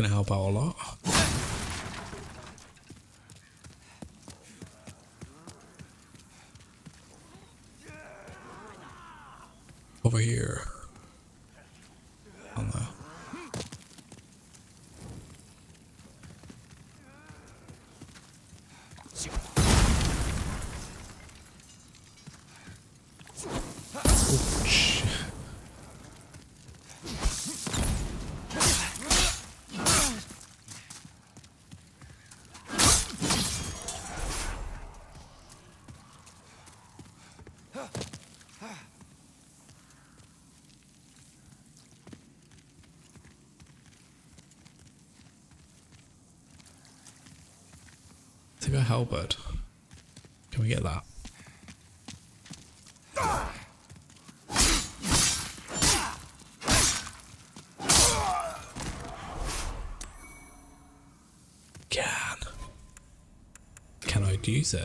going to help out a lot. Think a halberd. Can we get that? Can. Can I use it?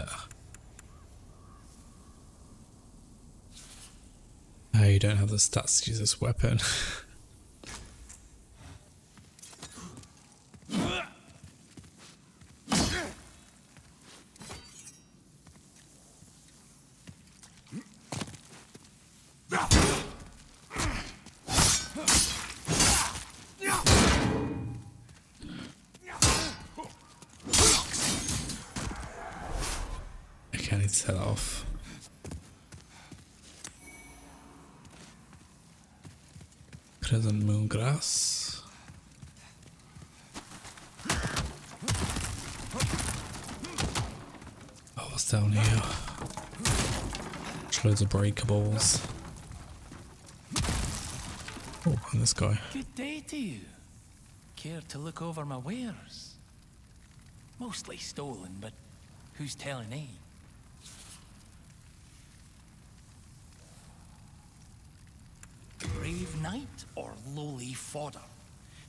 You don't have the stats to use this weapon. Okay, I need to set that off. Crescent moon grass. Oh, what's down here? Loads of breakables. Oh, and this guy. Good day to you. Care to look over my wares? Mostly stolen, but who's telling eh? Brave knight or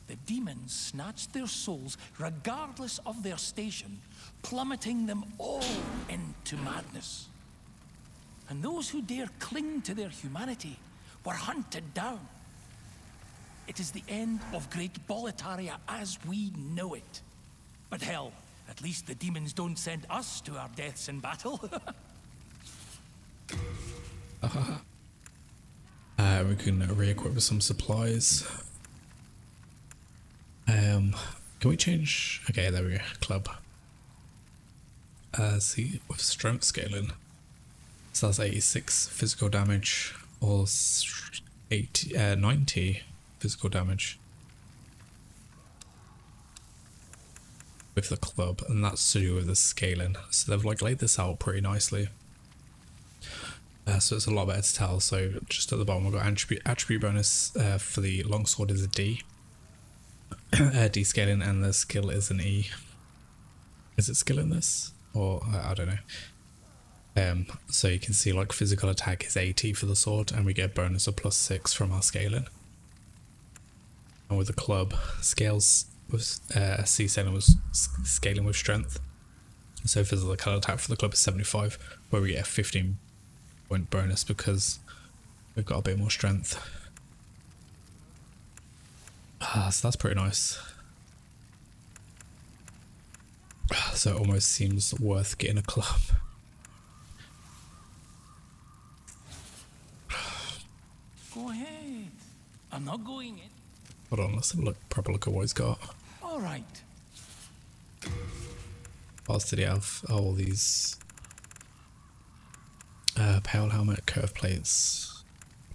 The demons snatched their souls regardless of their station, plummeting them all into madness. And those who dare cling to their humanity were hunted down. It is the end of Great Boletaria as we know it. But hell, at least the demons don't send us to our deaths in battle. Uh, we can re-equip with some supplies. Um, can we change? Okay, there we go. Club. Uh, see, with strength scaling, so that's 86 physical damage or s- 80, uh, 90 physical damage with the club, and that's to do with the scaling. So they've like laid this out pretty nicely. Uh, so it's a lot better to tell. So just at the bottom, we've got attribute, attribute bonus uh, for the longsword is a D. uh, D scaling, and the skill is an E. Is it skill in this? Or I I don't know. Um, so you can see like physical attack is 80 for the sword, and we get bonus of plus 6 from our scaling. And with the club, scales was uh, C scaling was scaling with strength. So physical attack for the club is 75, where we get a 15 point bonus because we've got a bit more strength. Ah, so that's pretty nice. So it almost seems worth getting a club. Go ahead. I'm not going in. Hold on, let's have a look, proper look at what he's got. All right. What else did he have? Oh, all these uh, pale helmet, curve plates,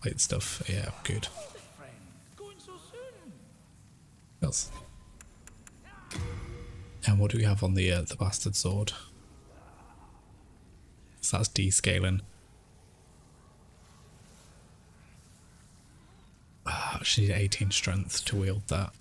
plate stuff. Yeah, good. Friend, going so soon. Else? And what do we have on the uh, the bastard sword? So that's D scaling. Ah, she need 18 strength to wield that.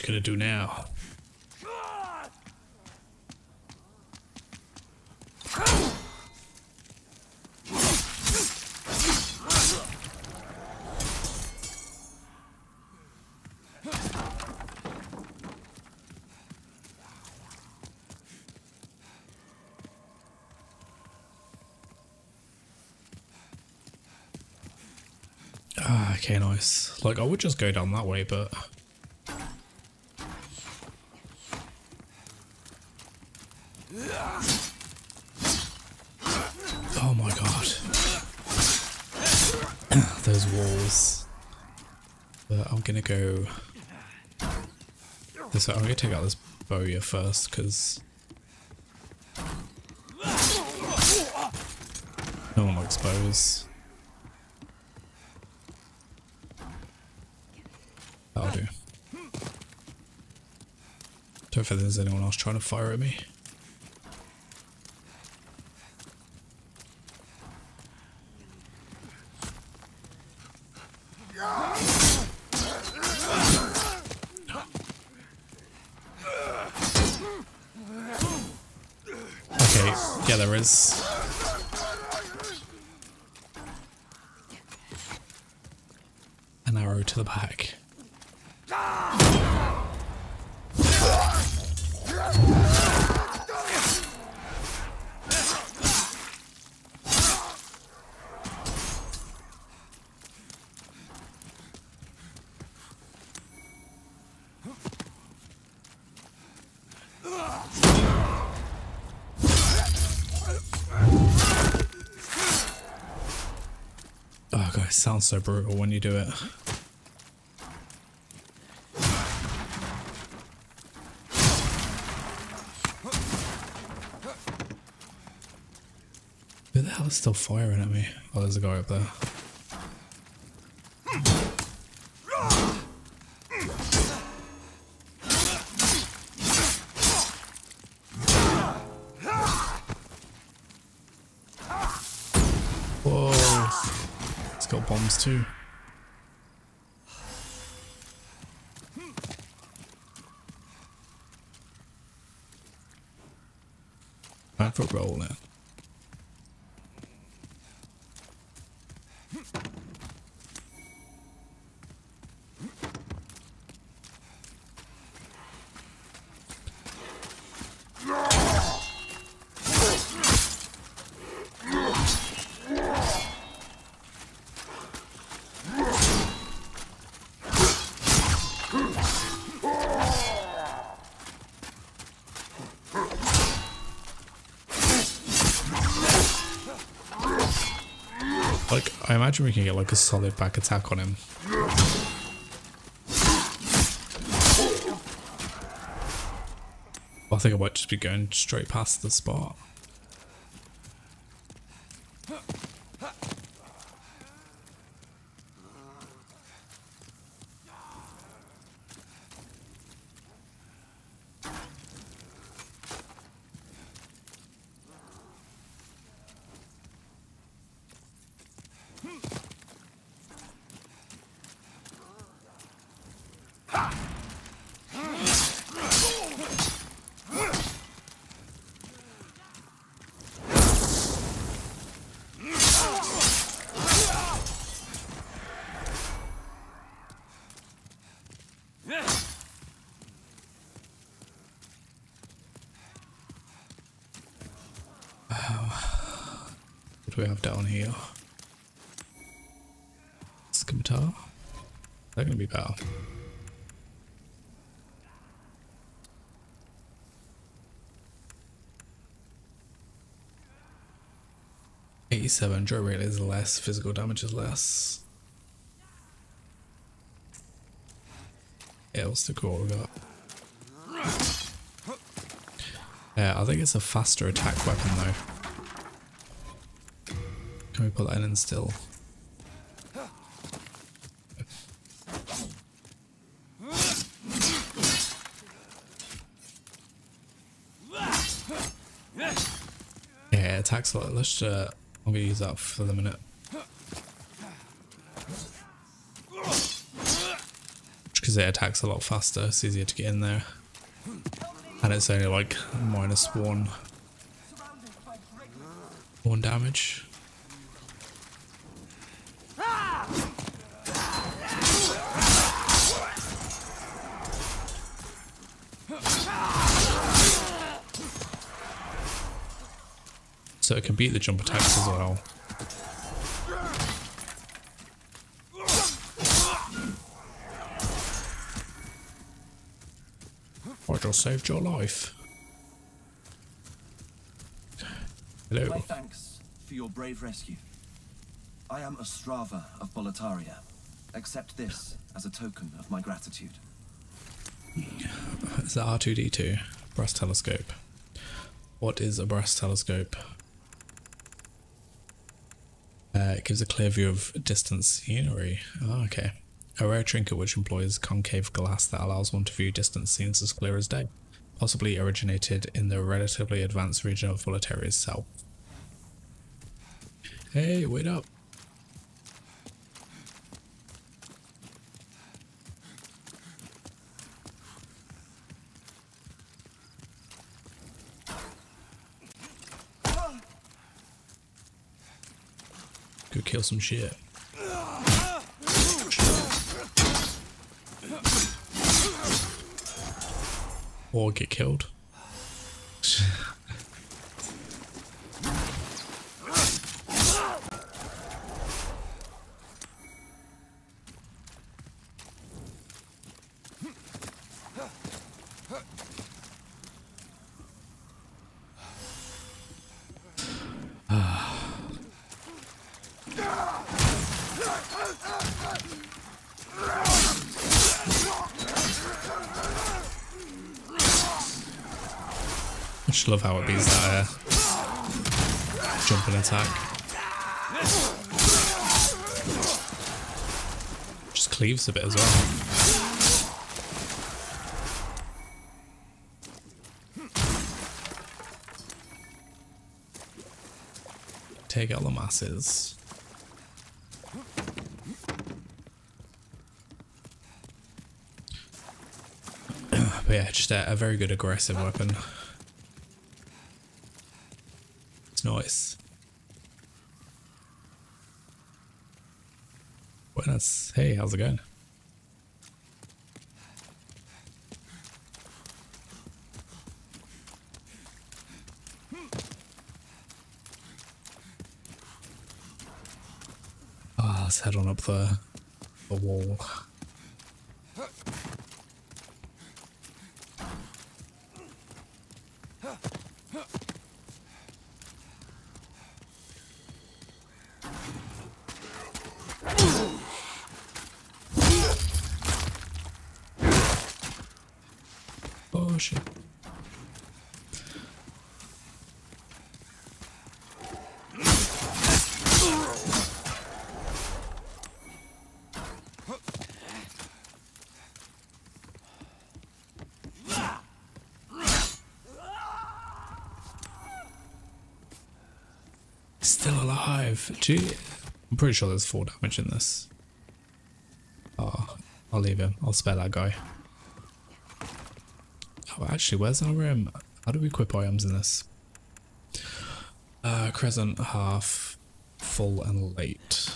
You gonna do now? Ah, okay, nice. Like, I would just go down that way, but... Oh my god. Those walls. But I'm gonna go... This way. I'm gonna take out this bowyer first, because... No one likes bows. That'll do. Don't think there's anyone else trying to fire at me. Okay, yeah there is. An arrow to the back. Oh god, sounds so brutal when you do it. Who the hell is still firing at me? Oh, there's a guy up there. Whoa. It's got bombs too. Time for roll now. Imagine we can get like a solid back attack on him. I think I might just be going straight past the spot. What do we have down here? Scimitar? Better. Eighty-seven. Draw rate is less. Physical damage is less. Yeah, the core got? Yeah, I think it's a faster attack weapon though. Can we put that in still? Attacks. Let's uh, I'm gonna use that for the minute. Because because it attacks a lot faster. It's easier to get in there. And it's only like minus one. One damage. So it can beat the jump attacks as well. I just saved your life. Hello. My thanks for your brave rescue. I am Ostrava of Boletaria. Accept this as a token of my gratitude. It's the R2D2 brass telescope. What is a brass telescope? Uh, it gives a clear view of distant scenery. Oh, okay. A rare trinket which employs concave glass that allows one to view distant scenes as clear as day. Possibly originated in the relatively advanced region of Boletaria's south. Hey, wait up. Kill some shit. Or get killed. Just love how it beats that uh, jumping attack. Just cleaves a bit as well. Take out the masses. but yeah, just a, a very good aggressive weapon. It's nice. Buenas. Hey, how's it going? Ah, let's head on up the, the wall. Shit. Still alive. Gee, I'm pretty sure there's four damage in this. Oh, I'll leave him. I'll spare that guy. Actually, where's our um? How do we equip items in this? Uh, crescent, half, full, and late.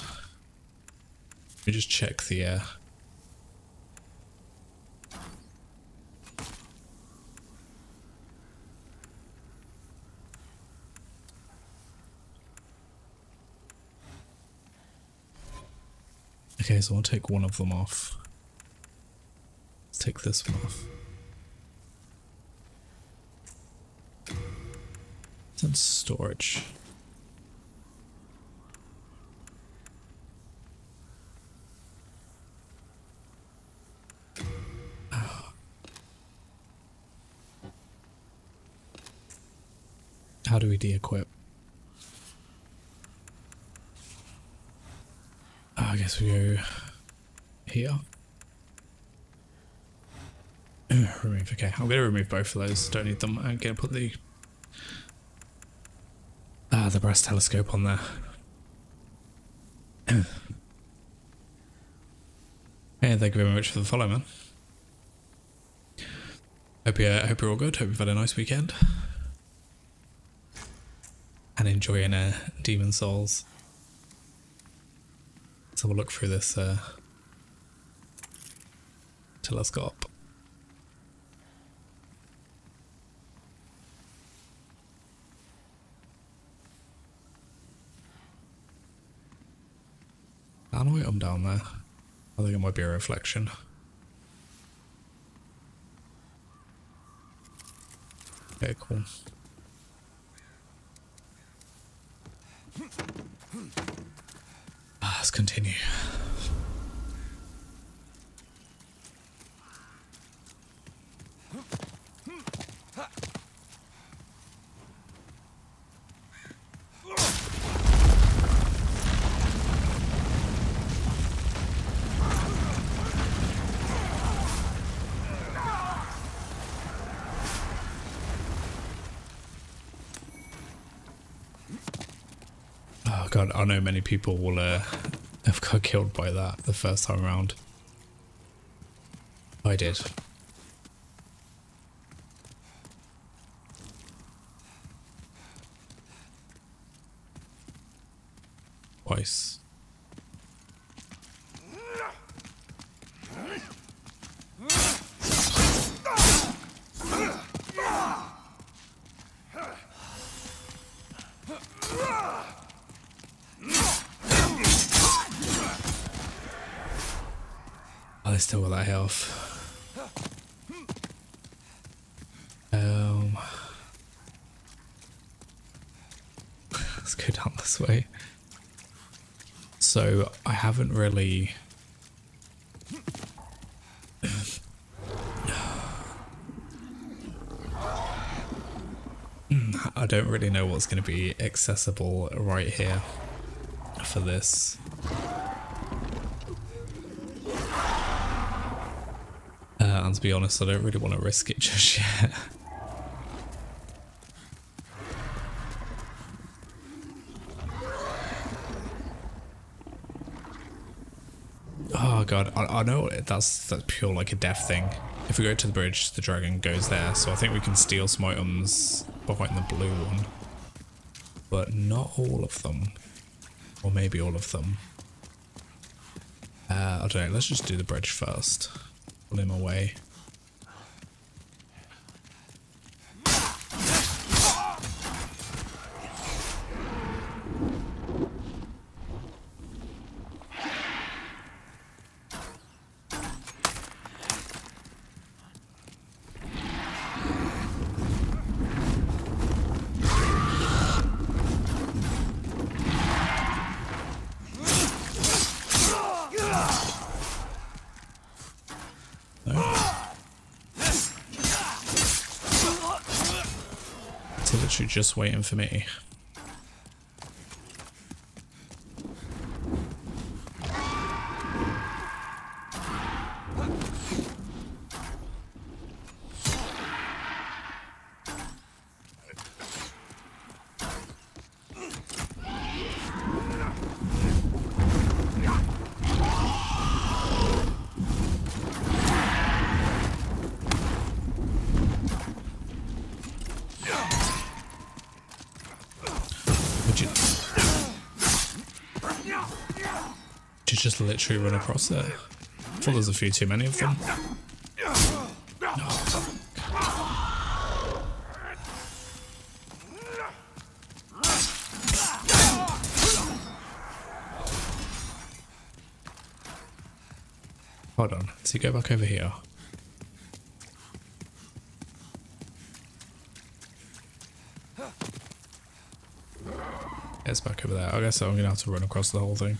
Let me just check the uh. Okay, so I'll take one of them off. Let's take this one off. It's storage. How do we de-equip? Oh, I guess we go here. remove. Okay, I'm gonna remove both of those. Don't need them. I'm gonna put the ah the brass telescope on there. yeah, thank you very much for the follow, man. Hope you hope you're all good. Hope you've had a nice weekend and enjoying uh, Demon Souls. Let's have a look through this uh, telescope. I'm down there. I think it might be a reflection. Okay, cool. Ah, let's continue. Oh god, I know many people will uh, have got killed by that the first time around. I did. Twice. Oh, they still got that health. Um, let's go down this way. So I haven't really. I don't really know what's going to be accessible right here for this. Uh, and to be honest, I don't really want to risk it just yet. Oh god, I, I know that's that's pure like a death thing. If we go to the bridge, the dragon goes there, so I think we can steal some items behind the blue one. But not all of them. Or maybe all of them. Uh, I don't know, let's just do the bridge first. Pull him away. Literally just waiting for me. Would you... Would you just literally run across there? I thought there's a few too many of them. Hold on, does he go back over here? It's back over there. I guess I'm gonna have to run across the whole thing.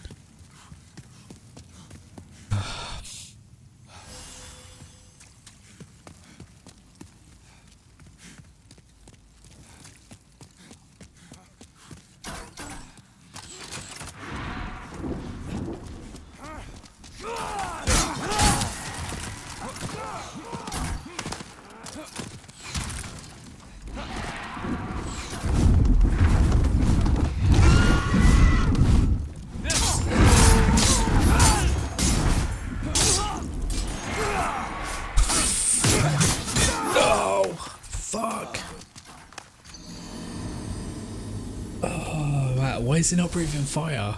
Is he not breathing fire?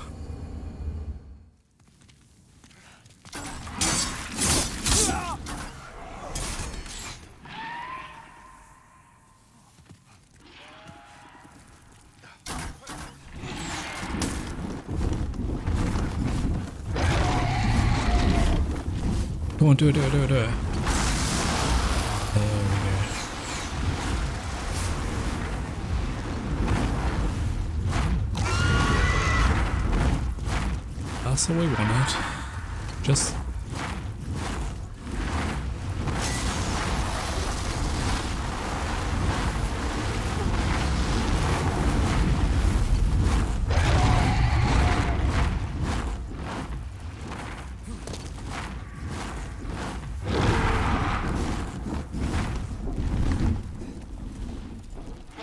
Come on, do it, do it, do it, do it. That's all we wanted. Just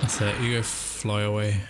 That's it, you go fly away.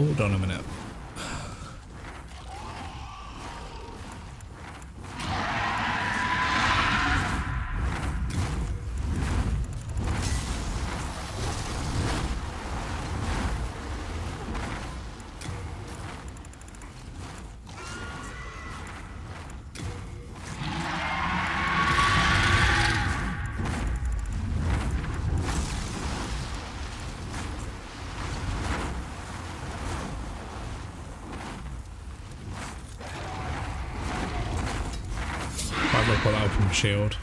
Hold on a minute. Shield.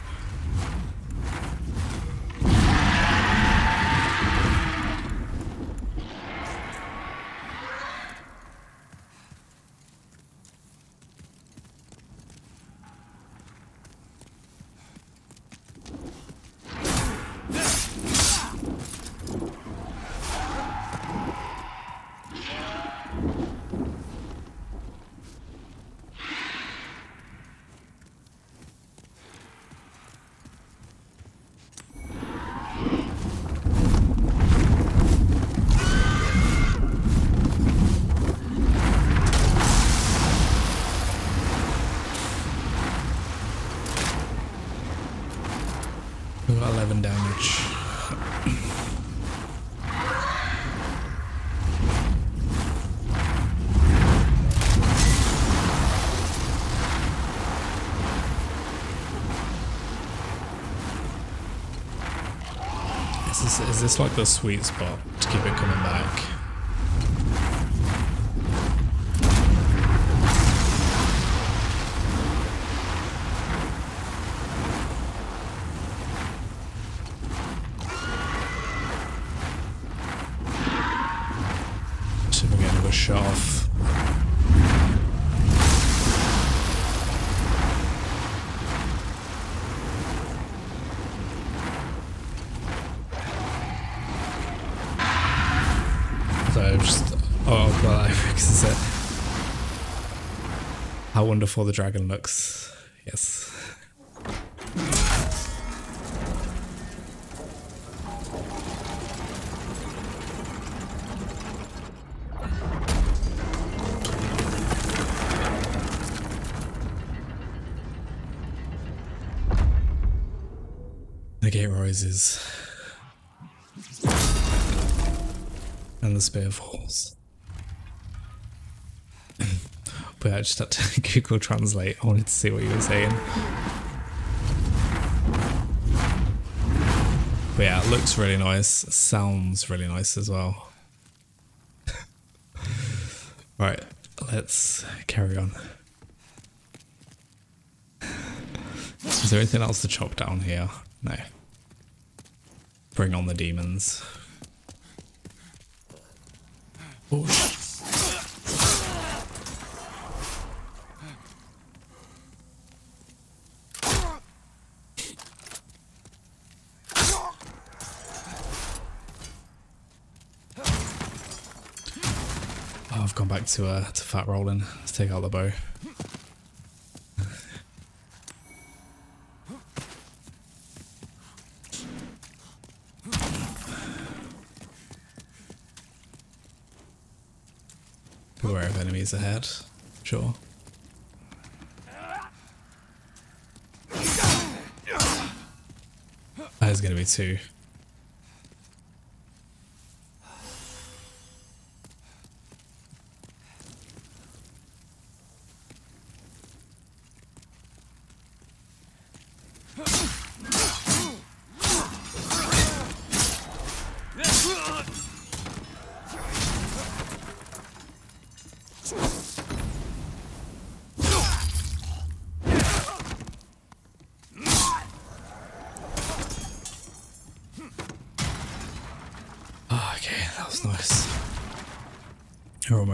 Is this, is this like the sweet spot to keep it coming back? Wonderful the dragon looks. Yes. The gate rises. And the spear falls. But I just had to Google Translate. I wanted to see what you were saying. But yeah, it looks really nice. Sounds really nice as well. right, let's carry on. Is there anything else to chop down here? No. Bring on the demons. Oh, Oh, I've gone back to uh, to fat rolling. Let's take out the bow. Beware of enemies ahead. Sure. There's gonna be two.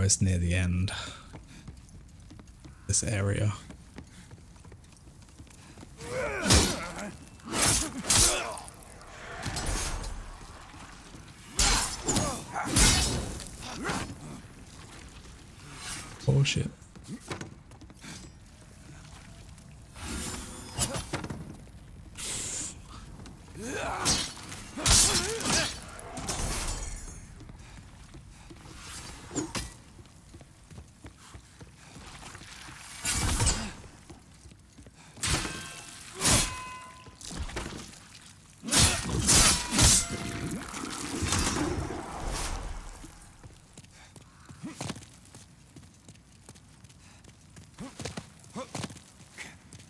Almost near the end. This area. Oh shit.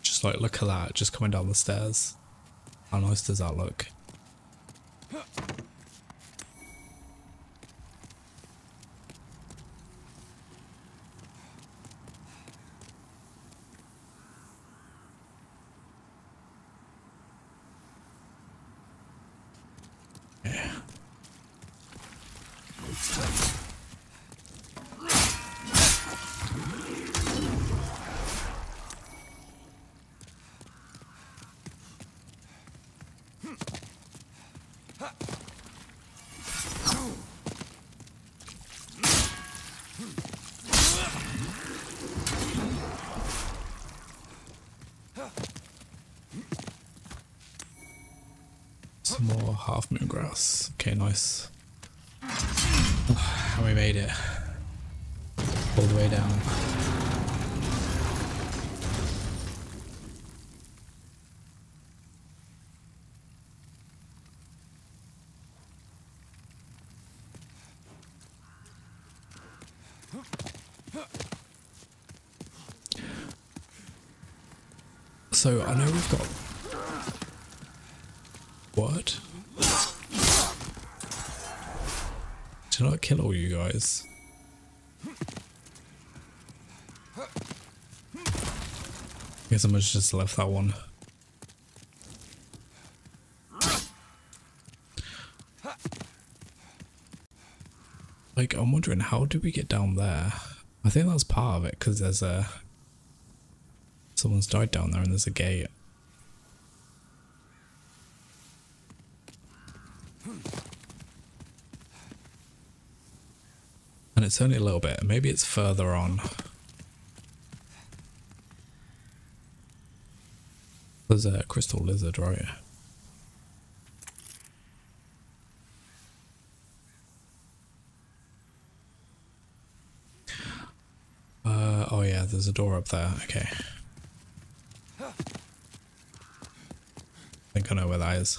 Just like look at that, just coming down the stairs. How nice does that look? Yeah. Some more half moon grass. Okay, nice. And we made it. All the way down. So I know we've got what? Did I kill all you guys? I guess I must just left that one. Like, I'm wondering, how do we get down there? I think that's part of it, because there's a... Someone's died down there and there's a gate. It's only a little bit. Maybe it's further on. There's a crystal lizard, right? Uh, oh yeah, there's a door up there. Okay. I think I know where that is.